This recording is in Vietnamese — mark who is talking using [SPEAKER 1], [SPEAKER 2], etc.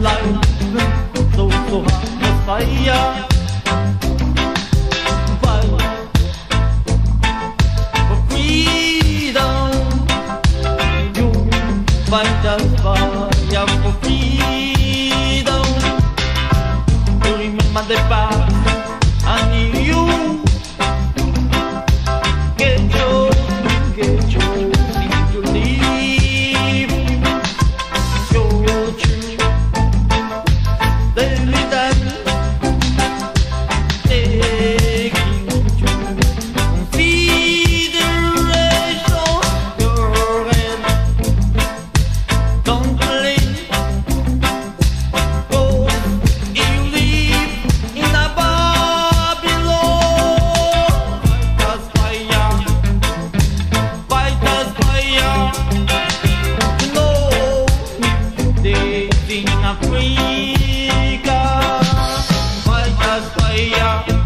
[SPEAKER 1] ليل صوتها مصيا Freedom, you find the fire for freedom. Remember the fire. in Africa. Fight us fire.